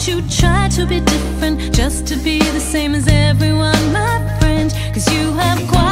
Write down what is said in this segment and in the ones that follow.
Don't you try to be different just to be the same as everyone, my friend. Cause you have quite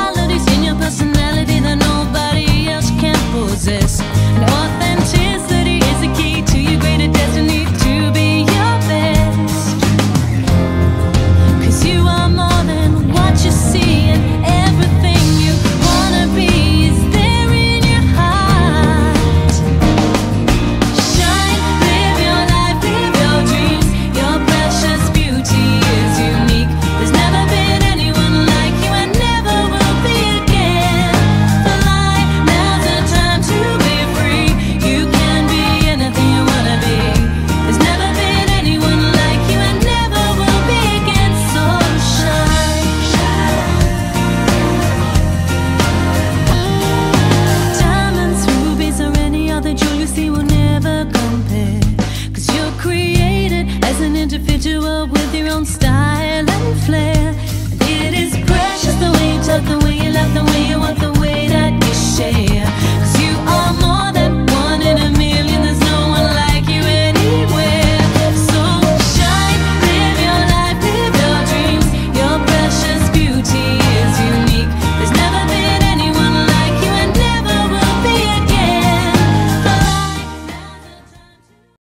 to fit with your own style.